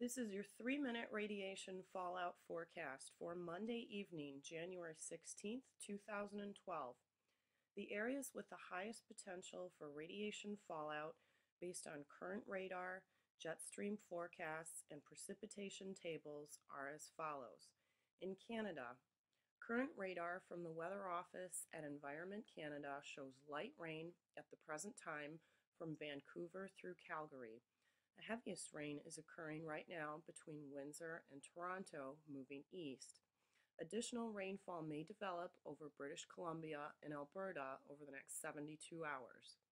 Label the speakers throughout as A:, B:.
A: This is your three minute radiation fallout forecast for Monday evening, January 16th, 2012. The areas with the highest potential for radiation fallout based on current radar, jet stream forecasts, and precipitation tables are as follows. In Canada, current radar from the Weather Office at Environment Canada shows light rain at the present time from Vancouver through Calgary. The heaviest rain is occurring right now between Windsor and Toronto, moving east. Additional rainfall may develop over British Columbia and Alberta over the next 72 hours.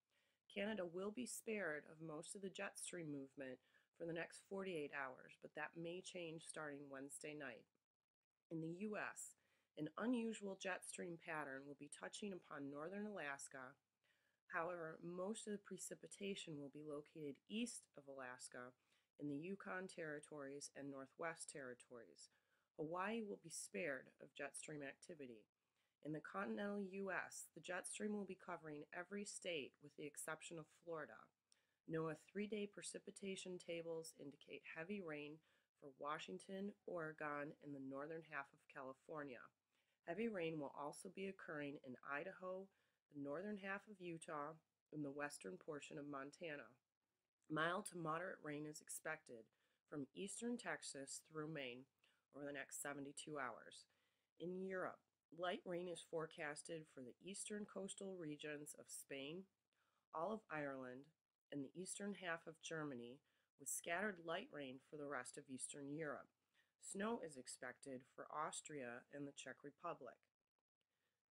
A: Canada will be spared of most of the jet stream movement for the next 48 hours, but that may change starting Wednesday night. In the U.S., an unusual jet stream pattern will be touching upon northern Alaska, However, most of the precipitation will be located east of Alaska in the Yukon Territories and Northwest Territories. Hawaii will be spared of jet stream activity. In the continental U.S., the jet stream will be covering every state with the exception of Florida. NOAA three day precipitation tables indicate heavy rain for Washington, Oregon, and the northern half of California. Heavy rain will also be occurring in Idaho, the northern half of Utah, and the western portion of Montana. Mild to moderate rain is expected from eastern Texas through Maine over the next 72 hours. In Europe, light rain is forecasted for the eastern coastal regions of Spain, all of Ireland, and the eastern half of Germany, with scattered light rain for the rest of Eastern Europe. Snow is expected for Austria and the Czech Republic.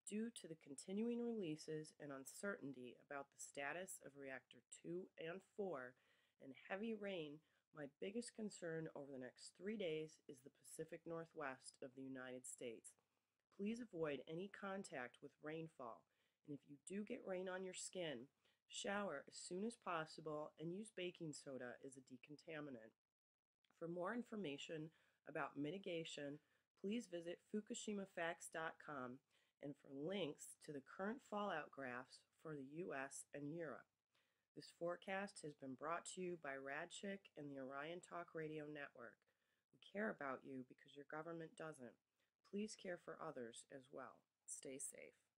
A: Due to the continuing releases and uncertainty about the status of reactor 2 and 4 and heavy rain, my biggest concern over the next three days is the Pacific Northwest of the United States. Please avoid any contact with rainfall, and if you do get rain on your skin, shower as soon as possible and use baking soda as a decontaminant. For more information about mitigation, please visit fukushimafacts.com and for links to the current fallout graphs for the US and Europe. This forecast has been brought to you by Radchick and the Orion Talk Radio Network. We care about you because your government doesn't. Please care for others as well. Stay safe.